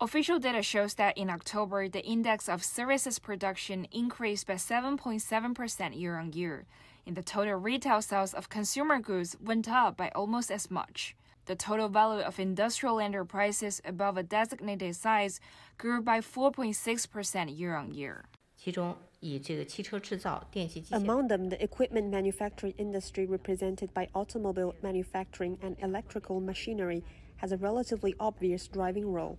Official data shows that in October, the index of services production increased by 7.7% year on year, and the total retail sales of consumer goods went up by almost as much. The total value of industrial enterprises above a designated size grew by 4.6% year on year. Among them, the equipment manufacturing industry, represented by automobile manufacturing and electrical machinery, has a relatively obvious driving role.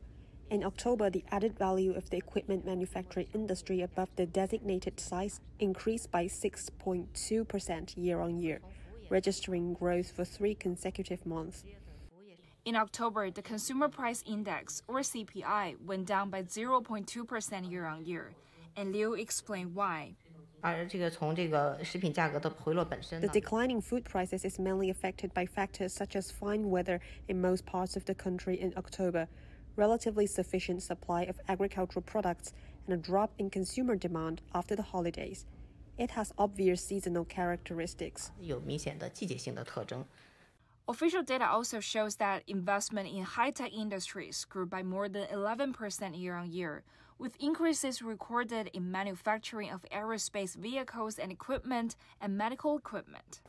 In October, the added value of the equipment manufacturing industry above the designated size increased by 6.2% year on year, registering growth for three consecutive months. In October, the Consumer Price Index, or CPI, went down by 0.2% year on year, and Liu explained why. The declining food prices is mainly affected by factors such as fine weather in most parts of the country in October, relatively sufficient supply of agricultural products, and a drop in consumer demand after the holidays. It has obvious seasonal characteristics. Official data also shows that investment in high-tech industries grew by more than 11% year on year, with increases recorded in manufacturing of aerospace vehicles and equipment and medical equipment.